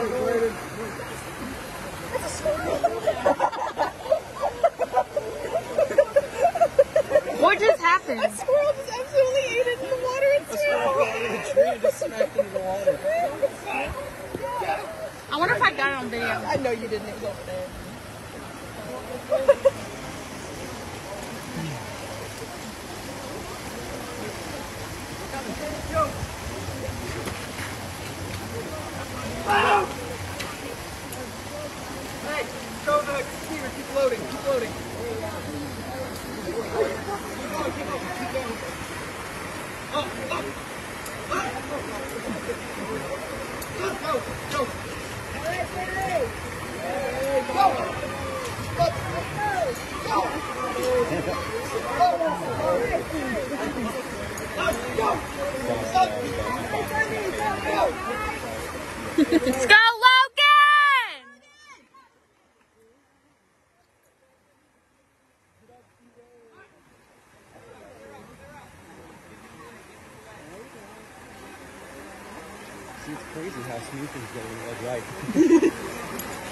What just happened? A squirrel just absolutely ate it in the water and I wonder if I got it on video. I know you didn't. It was over there. Hey, go back. Keep, keep loading. Keep loading. Let's go, it's crazy how smooth he's getting it right.